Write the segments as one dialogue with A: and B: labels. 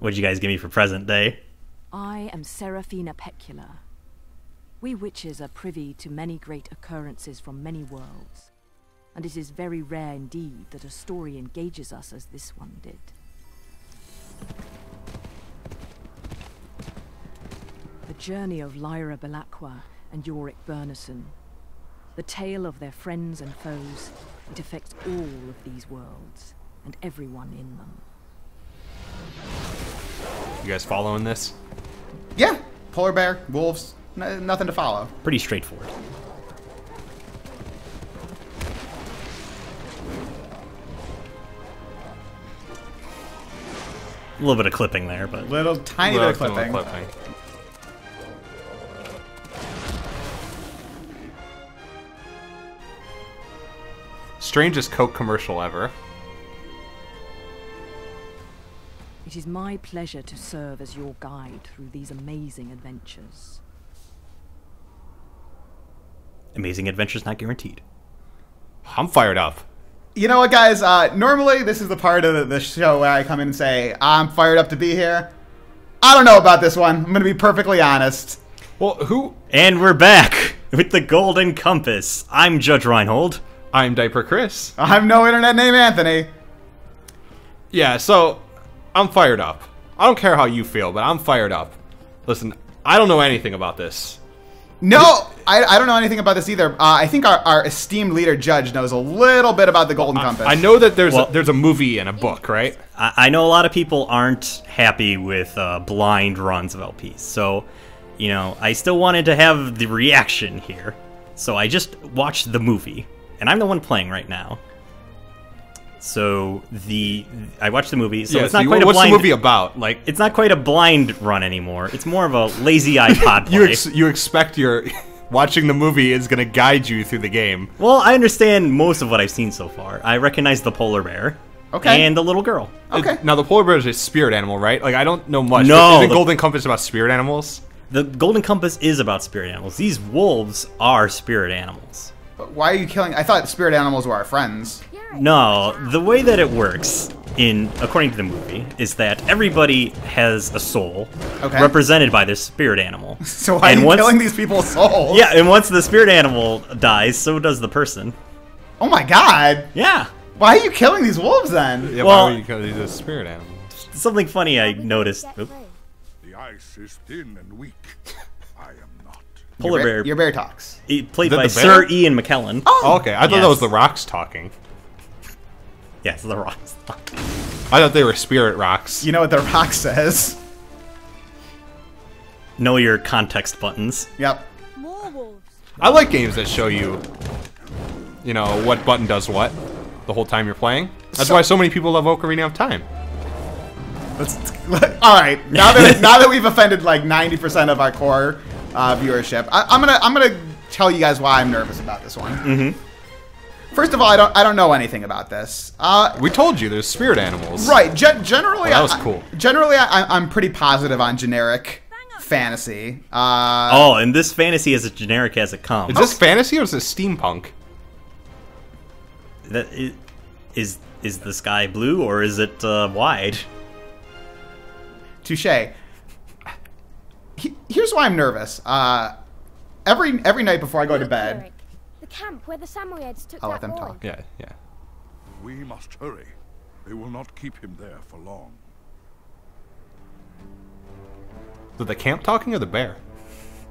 A: What'd you guys give me for present day?
B: I am Serafina Pekkala. We witches are privy to many great occurrences from many worlds, and it is very rare indeed that a story engages us as this one did. The journey of Lyra Belacqua and Iorek Byrnison. The tale of their friends and foes. It affects all of these worlds, and everyone in them.
C: You guys following this?
D: Yeah, polar bear, wolves, n- nothing to follow.
A: Pretty straightforward. A little bit of clipping there, but
D: Little tiny bit of
C: Relatively
D: clipping.
C: Strangest Coke commercial ever.
B: It is my pleasure to serve as your guide through these amazing adventures.
A: amazing adventures not guaranteed.
C: I'm fired up.
D: You know what, guys? Uh, normally, this is the part of the, the show where I come in and say, I'm fired up to be here. I don't know about this one. I'm going to be perfectly honest.
C: Well, who?
A: And we're back with the Golden Compass. I'm Judge Reinhold.
C: I'm Diaper Chris.
D: I have no internet name Anthony.
C: Yeah, so I'm fired up. I don't care how you feel, but I'm fired up. Listen, I don't know anything about this.
D: No, I, I don't know anything about this either. Uh, I think our, our esteemed leader judge knows a little bit about the Golden Compass.
C: I know that there's
A: Well-
C: a, there's a movie and a book, right?
A: I, I know a lot of people aren't happy with uh, blind runs of LPs, so you know I still wanted to have the reaction here. So I just watched the movie, and I'm the one playing right now. So the I watched the movie, so
C: yeah,
A: it's not
C: you-
A: quite a blind.
C: what's
A: blind.
C: the movie about? Like
A: It's not quite a blind run anymore. It's more of a lazy iPod play.
C: you ex- you expect your watching the movie is going to guide you through the game.
A: well, I understand most of what I've seen so far. I recognize the polar bear,
D: Okay.
A: and the little girl.
D: Okay.
C: It- now the polar bear is a spirit animal, right? Like I don't know much.
A: No,
C: Isn't
A: the-
C: Golden Compass about spirit animals?
A: The Golden Compass is about spirit animals. These wolves are spirit animals.
D: But Why are you killing? I thought spirit animals were our friends.
A: No, the way that it works in according to the movie is that everybody has a soul
D: Okay.
A: represented by this spirit animal.
D: So why
A: And
D: are you
A: once-
D: killing these people's souls?
A: Yeah, and once the spirit animal dies, so does the person.
D: Oh my god.
A: Yeah.
D: Why are you killing these wolves then?
C: Yeah,
A: Well-
C: why would you kill these a spirit animal?
A: Something funny I noticed. Oop.
E: The ice is thin and weak. I am not.
A: Polar
D: your
A: bear,
D: Your bear talks.
A: played
C: The-
A: by
C: the?
A: Sir Ian McKellen.
C: Oh! oh, okay. I thought that was the rocks talking.
A: Yes, the rocks.
C: I thought they were spirit rocks.
D: You know what the rock says?
A: Know your context buttons.
D: Yep.
F: More.
C: I like games that show you, you know, what button does what the whole time you're playing. That's
D: So-
C: why so many people love Ocarina of Time.
D: Let's. All right. Now that now that we've offended like 90% of our core uh, viewership, I, I'm gonna I'm gonna tell you guys why I'm nervous about this one. Mm-hmm. First of all, I don't I don't know anything about this. Uh,
C: We told you there's spirit animals.
D: right. Gen- generally,
C: Well, that was
D: I-
C: cool.
D: Generally, I, I'm pretty positive on generic fantasy. Uh,
A: Oh, and this fantasy is as generic as it comes.
C: Is this fantasy or is this steampunk?
A: That i- is is the sky blue or is it uh, wide?
D: Touche. He- Here's why I'm nervous. Uh, every every night before I go to bed,
F: Iorek, The camp where the Samoyeds took
D: I'll
F: that
D: let them
F: boy.
D: talk.
C: Yeah, yeah.
E: We must hurry. They will not keep him there for long.
C: So the camp talking or the bear?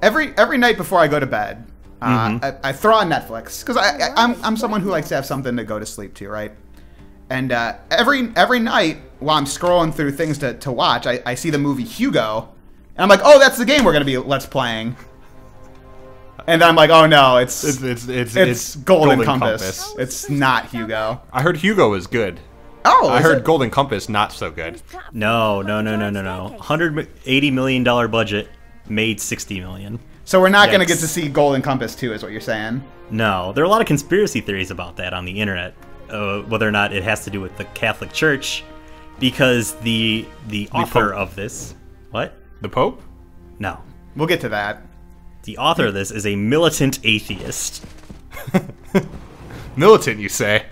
D: every every night before I go to bed, uh,
A: Mm-hmm.
D: I, I throw on Netflix because I, I I'm I'm someone who likes to have something to go to sleep to, right? And uh, every every night while I'm scrolling through things to, to watch, I, I see the movie Hugo, and I'm like, oh, that's the game we're gonna be let's playing. And then I'm like, oh no, it's
C: It's
D: it's,
C: it's it's,
D: Golden, Compass. It's not Hugo.
C: I heard Hugo is good.
D: Oh,
C: I heard
D: it?
C: Golden Compass not so good.
A: No, no, no, no, no, no. Hundred eighty million dollar budget made sixty million.
D: So we're not gonna get to see Golden Compass too, is what you're saying?
A: No, there are a lot of conspiracy theories about that on the internet. Uh, whether or not it has to do with the Catholic Church, because the the author
C: Pope.
A: of this, what?
C: The Pope?
A: No,
D: We'll get to that.
A: The author of this is a militant atheist.
C: Militant, you say?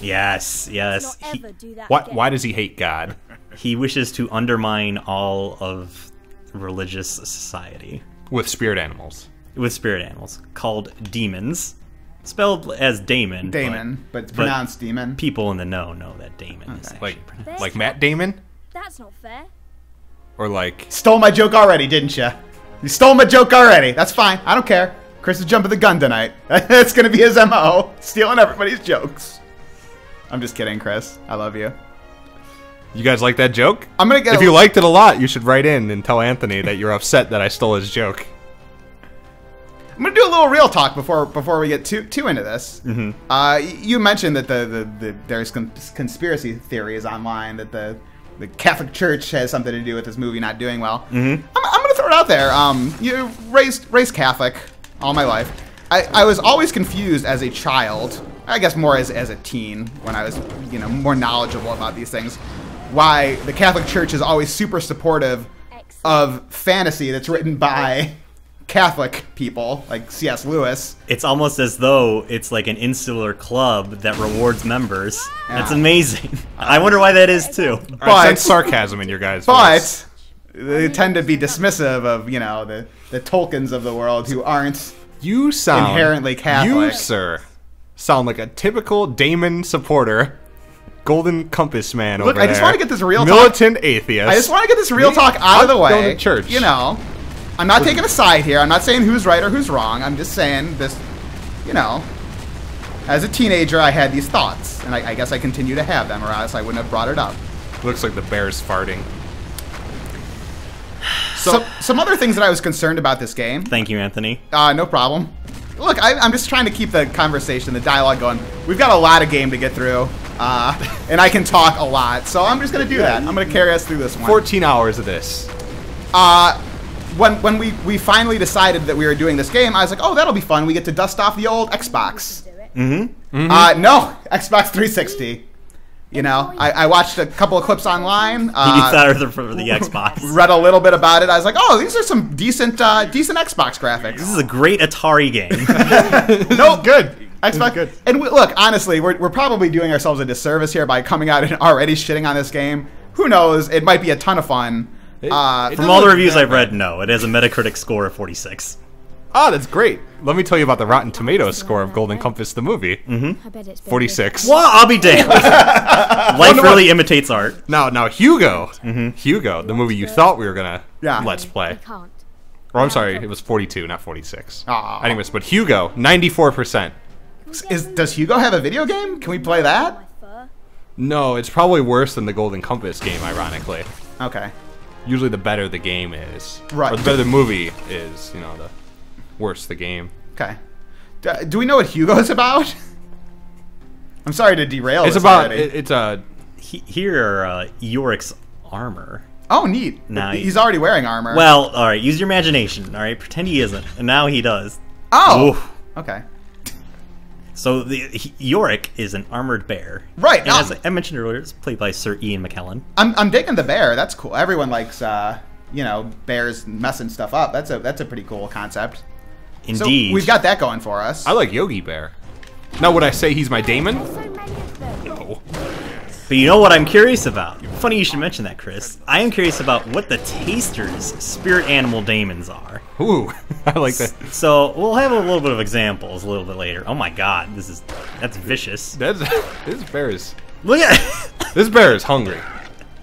A: Yes, yes. He-
F: ever
C: Why,
F: again.
C: why does he hate God?
A: He wishes to undermine all of religious society
C: With spirit animals.
A: with spirit animals called demons, spelled as Damon. but
D: Damon, but, it's pronounced demon.
A: People in the know know that Damon is actually
C: Like
A: pronounced.
C: like Matt Damon?
F: That's not fair.
C: Or like
D: Stole my joke already, didn't you? You stole my joke already. That's fine. I don't care. Chris is jumping the gun tonight. That's gonna be his mo. Stealing everybody's jokes. I'm just kidding, Chris. I love you.
C: you guys like that joke?
D: I'm gonna get.
C: If you liked it a lot, you should write in and tell Anthony that you're upset that I stole his joke.
D: I'm gonna do a little real talk before before we get too too into this. Mm-hmm. Uh, you mentioned that the, the, the there's con- conspiracy theories online that the the Catholic Church has something to do with this movie not doing well. Mm-hmm. I'm, I'm gonna throw it out there. Um, you raised raised Catholic all my life. I, I was always confused as a child. I guess more as as a teen when I was you know more knowledgeable about these things. Why the Catholic Church is always super supportive of fantasy that's written by Catholic people like C.S. Lewis.
A: It's almost as though it's like an insular club that rewards members. That's
D: Yeah.
A: amazing. I wonder why that is too.
D: But-
C: sense sarcasm in your guys' voice.
D: They tend to be dismissive of you know the the Tolkiens of the world who aren't.
C: You sound
D: Inherently Catholic.
C: You, sir, sound like a typical Damon supporter, Golden Compass man
D: Look,
C: over
D: I just
C: there.
D: wanna get this real talk-
C: militant atheist.
D: I just want to get this real
C: Me?
D: talk out of the way.
C: to church.
D: You know, I'm not taking a side here. I'm not saying who's right or who's wrong. I'm just saying this. You know, as a teenager, I had these thoughts, and I, I guess I continue to have them, or else I wouldn't have brought it up.
C: Looks like the bear's farting.
D: So, some other things that I was concerned about this game.
A: Thank you, Anthony.
D: Uh, no problem. Look, I, I'm just trying to keep the conversation, the dialogue going. We've got a lot of game to get through, uh, and I can talk a lot, so I'm just gonna do that. I'm gonna carry us through this one.
C: 14 hours of this.
D: Uh, when when we we finally decided that we were doing this game, I was like, oh, that'll be fun. We get to dust off the old Xbox.
F: Do it.
C: Mm-hmm.
D: Uh, no, Xbox 360. You know, I, I watched a couple of clips online.
A: you
D: Uh,
A: thought it was for the Xbox.
D: read a little bit about it. I was like, oh, these are some decent uh, decent Xbox graphics.
A: This is a great Atari game.
D: no, good. Xbox good. And we, look, honestly, we're, we're probably doing ourselves a disservice here by coming out and already shitting on this game. Who knows? It might be a ton of fun. Uh,
C: it
A: From all the reviews I've read, no. It has a Metacritic score of 46.
C: Ah, that's great. Let me tell you about the Rotten Tomatoes score of Golden Compass the movie. Mm-hmm.
F: I bet it's been
C: 46.
A: Well, I'll be damned. Life really imitates art.
C: Now, now Hugo, Hugo, the movie you thought we were gonna
D: Yeah.
C: let's play.
F: I can't.
C: Or I'm sorry, it was 42, not 46.
D: Aw.
C: Anyways, but Hugo, 94%.
D: is does Hugo have a video game? Can we play that?
C: No, it's probably worse than the Golden Compass game, ironically.
D: Okay.
C: Usually, the better the game is,
D: Right.
C: or the better the movie is, you know, the worse the game.
D: Okay. Do, do we know what Hugo's about? I'm sorry to derail.
C: It's
D: this
C: about it, it's a
A: He, here are uh, Iorek's armor.
D: oh, neat.
A: Nah,
D: He's already wearing armor.
A: Well, all right. Use your imagination. All right. Pretend he isn't, and now he does.
D: Oh.
A: Oof.
D: Okay.
A: So the he, Iorek is an armored bear.
D: Right,
A: And
D: no.
A: as I mentioned earlier, it's played by Sir Ian McKellen.
D: I'm I'm digging the bear. That's cool. Everyone likes uh, you know, bears messing stuff up. That's a that's a pretty cool concept.
A: Indeed.
D: So we've got that going for us.
C: I like Yogi Bear. Now, would I say he's my Damon?
F: So many of them.
C: No.
A: But you know what I'm curious about? Funny you should mention that, Chris. I am curious about what the Tasters' spirit animal daemons are.
C: Ooh, I like that.
A: So we'll have a little bit of examples a little bit later. Oh my god, this is that's vicious.
C: That's this bear is
A: Look at
C: this bear is hungry.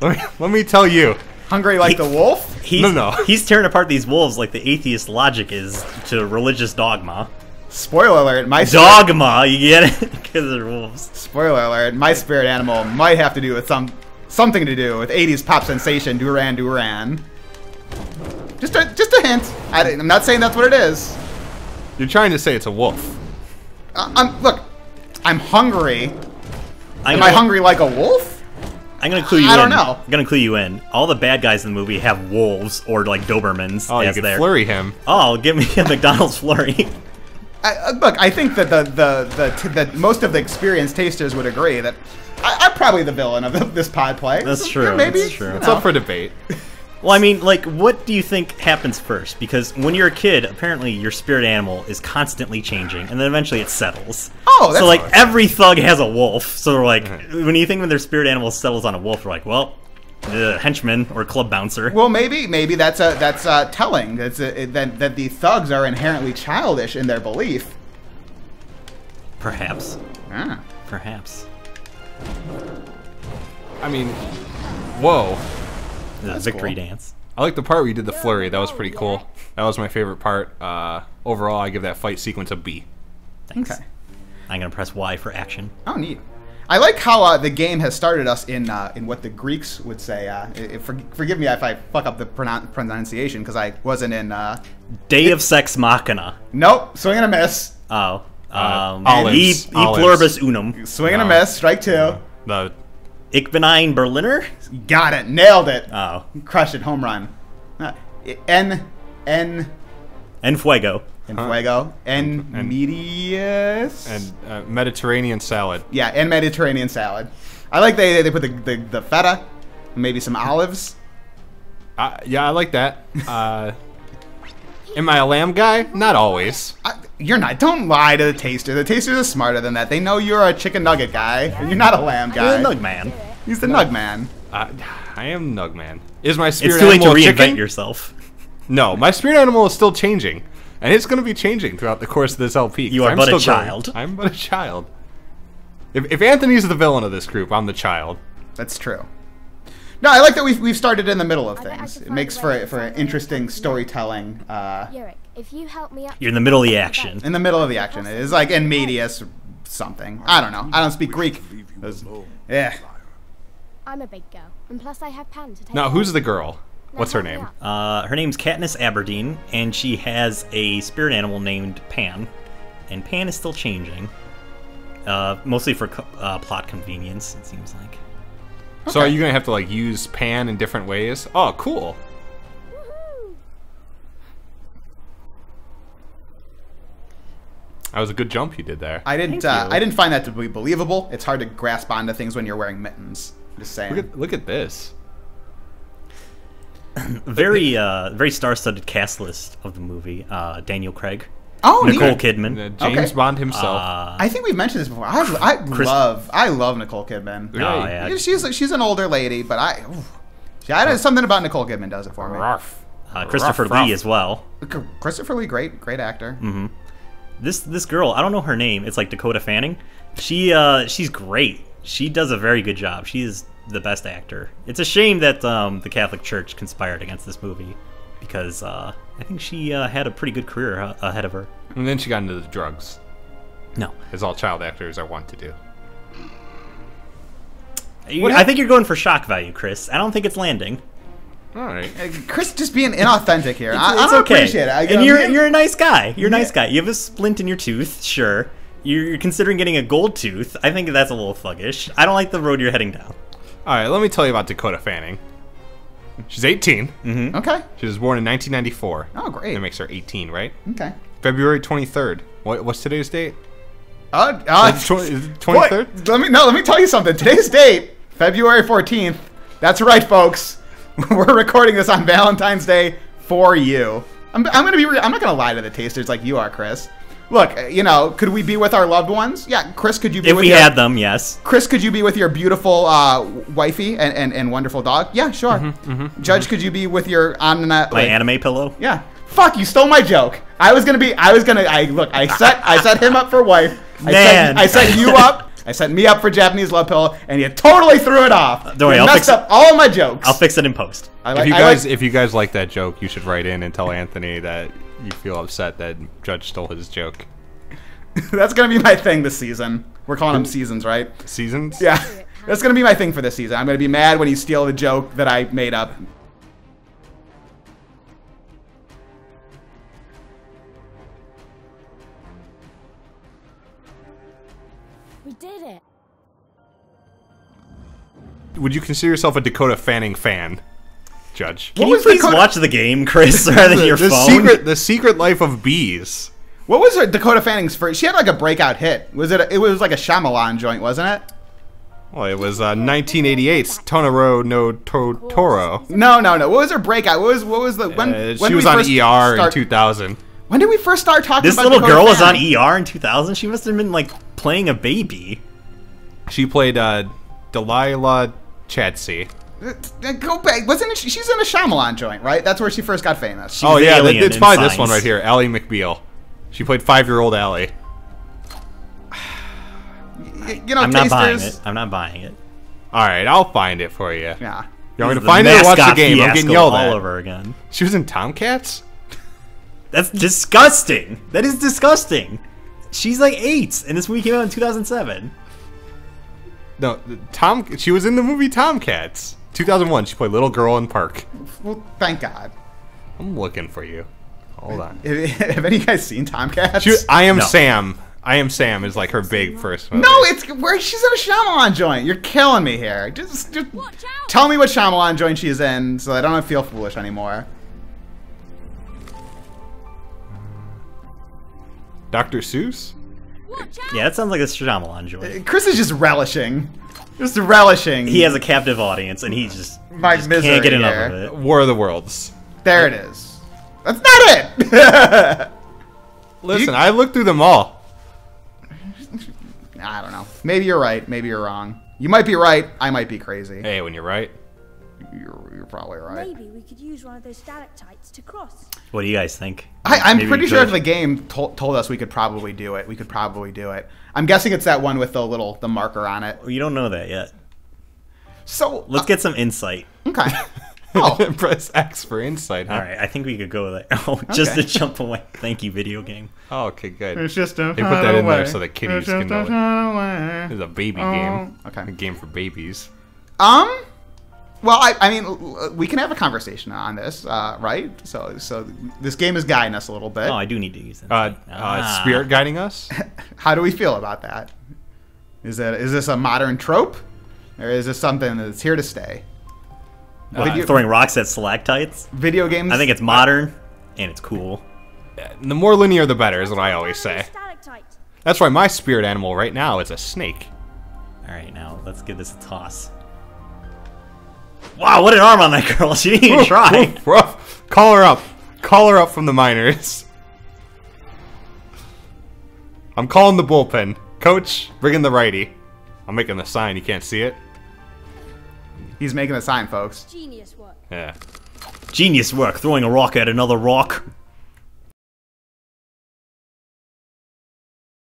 C: Let me let me tell you.
D: Hungry like the wolf?
A: he's,
C: No, no.
A: he's tearing apart these wolves like the atheist logic is to religious dogma.
D: Spoiler alert, my spirit,
A: Dogma, you get it? Because they're wolves.
D: spoiler alert, my spirit animal might have to do with some something to do with 80s pop sensation Duran Duran. Just a just a hint. I, am not saying that's what it is.
C: You're trying to say it's a wolf.
D: Uh, I'm look, I'm hungry.
A: I'm
D: Am
A: gonna,
D: I hungry like a wolf?
A: I'm gonna clue you
D: I
A: in.
D: don't know.
A: I'm gonna clue you in. All the bad guys in the movie have wolves or like Dobermans
C: Oh, you
A: as
C: could
A: their.
C: flurry him.
A: Oh, give me a McDonald's flurry.
D: I, uh, look, I think that the the the t- that most of the experienced tasters would agree that I, I'm probably the villain of the, this pod play.
A: That's true,
D: maybe
A: that's true.
D: you
C: It's
D: know.
C: up for debate.
A: Well, I mean, like, what do you think happens first? Because when you're a kid, apparently your spirit animal is constantly changing, and then eventually it settles.
D: Oh, that's
A: so like
D: nice.
A: every thug has a wolf. So they're like, when you think when their spirit animal settles on a wolf, they're like, well, the henchman or club bouncer.
D: Well, maybe maybe that's a that's uh, telling. That's a, that that the thugs are inherently childish in their belief.
A: Perhaps.
D: Ah.
A: Perhaps.
C: I mean, whoa.
A: The victory
D: cool.
A: dance.
C: I like the part where you did the flurry. That was pretty cool. That was my favorite part. Uh, overall, I give that fight sequence a B.
A: Thanks.
D: Okay.
A: I'm gonna press Y for action.
D: Oh, neat. I like how uh, the game has started us in uh, in what the Greeks would say. Uh, i- for, forgive me if I fuck up the pronoun- pronunciation because I wasn't in. Uh,
A: Day of Sex Machina.
D: nope, swing and a miss.
A: Oh.
C: Uh,
A: Um,
C: olives.
A: E, e
C: Olives.
A: pluribus unum.
D: Swing and a
C: No.
D: miss. Strike two.
C: The
A: Ich bin ein Berliner.
D: Got it. Nailed it.
A: Oh.
D: Crushed it. Home run. Uh, N N
A: En fuego.
D: en fuego en
C: And-
D: medias
C: and uh, Mediterranean salad.
D: yeah and Mediterranean salad. I like they they put the the, the feta, maybe some olives.
C: Uh, yeah, I like that. Uh, am I a lamb guy? Not always.
D: I, you're not. Don't lie to the taster. The tasters are smarter than that. They know you're a chicken nugget guy. You're not a lamb guy.
A: You're
D: guy.
A: the Nug Man.
D: He's the nug man.
C: Uh, I am Nugman. Is my spirit
A: It's too late to
C: animal a
A: reinvent
C: chicken?
A: yourself.
C: No, my spirit animal is still changing, and it's going to be changing throughout the course of this LP.
A: You are
C: I'm
A: but a
C: still growing.
A: child.
C: I'm but a child. If, if Anthony's the villain of this group, I'm the child.
D: That's true. No, I like that we've, we've started in the middle of
F: I bet I
D: things. It makes for
F: way
D: for
F: find
D: interesting storytelling. Uh,
F: Iorek, if you help me up.
A: You're in the middle of the action.
D: in the middle of the action, it is like in medias something. I don't know. I don't speak Greek.
E: Leave you
D: Those-
E: alone,
D: Yeah.
F: I'm a big girl, and plus I have Pan to take.
C: Now, who's the girl? What's her name?
A: Uh, her name's Katniss Aberdeen, and she has a spirit animal named Pan. And Pan is still changing. Uh, mostly for co- uh, plot convenience, it seems like.
C: So are you gonna have to like use pan in different ways? Oh, cool.
F: Woohoo!
C: That was a good jump you did there.
D: I didn't. Uh. I didn't find that to be believable. It's hard to grasp onto things when you're wearing mittens. Just saying.
C: Look at look at this.
A: Very, uh, very star-studded cast list of the movie. Uh, Daniel Craig,
D: oh,
A: Nicole
D: neat.
A: Kidman,
C: Uh, James
D: Okay.
C: Bond himself.
A: uh,
D: I think we've mentioned this before. I, I
A: Chris-
D: love. I love Nicole Kidman.
A: oh, yeah.
D: Yeah, She's she's an older lady, but I. oof. Yeah, I- something about Nicole Kidman does it for me.
C: Ruff.
A: uh, Christopher
C: Ruff, ruff.
A: Lee as well.
D: Christopher Lee, great, great actor.
A: Mm-hmm. This this girl, I don't know her name. It's like Dakota Fanning. She uh she's great. She does a very good job. She is the best actor. It's a shame that um, the Catholic Church conspired against this movie because uh, I think she uh, had a pretty good career uh, ahead of her.
C: And then she got into the drugs,
A: No,
C: as all child actors are wont to do.
A: You-
C: What
A: I think you're going for shock value, Chris. I don't think it's landing.
C: All right.
D: Chris just being inauthentic here. I, I
A: it's
D: don't
A: okay.
D: appreciate it. I,
A: and you're you're a nice guy. You're a nice
D: Yeah.
A: guy. You have a splint in your tooth, sure. You're, you're considering getting a gold tooth. I think that's a little thuggish. I don't like the road you're heading down.
C: All right. Let me tell you about Dakota Fanning. She's 18.
D: okay.
C: She was born in 1994.
D: Oh, great.
C: That makes her 18, right?
D: Okay.
C: February 23rd. What, what's today's date?
D: Uh, uh,
C: Is it twen- is it
D: boy,
C: 23rd?
D: let me no. Let me tell you something. Today's date, February fourteenth. That's right, folks. We're recording this on Valentine's Day for you. I'm, I'm gonna be. Re- I'm not gonna lie to the tasters like you are, Chris. Look, uh, you know, could we be with our loved ones? Yeah, Chris, could you be
A: If
D: with
A: we
D: your,
A: had them, yes.
D: Chris, could you be with your beautiful uh, wifey and, and, and wonderful dog? Yeah, sure. Judge, could you be with your on
A: My
D: like,
A: anime pillow.
D: Yeah. Fuck, you stole my joke. I was gonna be. I was gonna. I look. I set. I set him up for wife. I
A: Man.
D: Set, I set you up. I set me up for Japanese love pillow, and you totally threw it off.
A: Don't worry,
D: you
A: I'll
D: messed
A: fix
D: up all my jokes.
A: I'll fix it in post.
D: I
C: If
D: like,
C: you
D: I
C: guys,
D: like-
C: if you guys like that joke, you should write in and tell Anthony that you feel upset that Judge stole his joke.
D: that's gonna be my thing this season. We're calling them seasons, right?
C: Seasons?
D: Yeah. That's gonna be my thing for this season. I'm gonna be mad when you steal the joke that I made up.
F: We did it.
C: Would you consider yourself a Dakota Fanning fan, Judge?
A: Can
D: What
A: you
D: was the
A: please
D: co-
A: watch the game, Chris, rather than your
C: the
A: phone?
C: secret, the secret life of bees.
D: What was her Dakota Fanning's first? She had like a breakout hit. Was it? A, it was like a Shyamalan joint, wasn't it?
C: Well, it was uh, 1988's Tonaro no to- Toro.
D: No, no, no. What was her breakout? What was what was the when?
C: Uh,
D: when
C: she
D: did
C: was on ER
D: start-
C: in 2000.
D: When did we first start talking
A: this
D: about
A: little
D: Dakota
A: girl was on ER in 2000. She must have been like playing a baby.
C: She played uh, Delilah Chadsey.
D: Go back. Wasn't it? She's in a Shyamalan joint, right? That's where she first got famous.
A: She's
C: oh yeah, it's
A: in
C: probably this one right here, Ally McBeal. She played five-year-old Allie.
D: You know,
A: I'm not buying
D: tasters.
A: it. I'm not buying it.
C: All right, I'll find it for you.
D: Yeah.
C: You want me to find it or watch the game? I'm getting
A: fiasco
C: yelled
A: all
C: at.
A: over again.
C: She was in Tomcats.
A: That's disgusting. That is disgusting. She's like eight, and this movie came out in 2007.
C: No, Tom. She was in the movie Tomcats. 2001. She played little girl in Park.
D: Well, thank God.
C: I'm looking for you. Hold on.
D: Have, have any of you guys seen Tomcats?
C: She, I am
A: No.
C: Sam. I am Sam is like her big first movie.
D: no, it's where she's in a Shyamalan joint. You're killing me here. Just, just tell me what Shyamalan joint she's in, so I don't feel foolish anymore.
C: Dr. Seuss.
A: Yeah, that sounds like a Shyamalan joint.
D: Chris is just relishing, just relishing.
A: He has a captive audience, and he just,
D: My
A: just
D: misery
A: can't get enough
D: here.
A: of it.
C: War of the Worlds.
D: There it is. That's not it.
C: Listen, I looked through them all.
D: I don't know. Maybe you're right. Maybe you're wrong. You might be right. I might be crazy.
C: Hey, when you're right.
D: You're, you're probably right.
G: Maybe we could use one of those stalactites to cross.
A: What do you guys think?
D: I, I'm
A: Maybe
D: pretty sure
A: could.
D: the game to- told us we could probably do it. We could probably do it. I'm guessing it's that one with the little the marker on it.
A: You don't know that yet.
D: So
A: Let's get some insight.
D: okay. Oh,
C: Press X for insight, huh?
A: All right, I think we could go with that. Oh, just
D: Okay.
A: to jump away. Thank you, video game.
C: Oh, okay, good.
D: it's just a
C: They put that in there so the kiddies can know it.
D: know
C: This is a baby
D: Oh,
C: game.
D: okay.
C: A game for babies.
D: Um. Well, I, I mean, we can have a conversation on this, uh, right? So, so this game is guiding us a little bit.
A: Oh, I do need to use that.
C: Uh, uh,
A: Ah.
C: spirit guiding us?
D: How do we feel about that? Is that is this a modern trope, or is this something that's here to stay?
A: What,
D: video-
A: throwing rocks at stalactites.
D: Video games.
A: I think it's modern and it's cool.
C: the more linear, the better, is what I always say. That's why my spirit animal right now is a snake.
A: All right, now let's give this a toss. Wow, what an arm on that girl! She didn't even try.
C: Rough. Call her up. Call her up from the minors. I'm calling the bullpen. Coach, bring in the righty. I'm making the sign. You can't see it?
D: He's making a sign, folks.
G: Genius work.
C: Yeah.
A: Genius work, throwing a rock at another rock.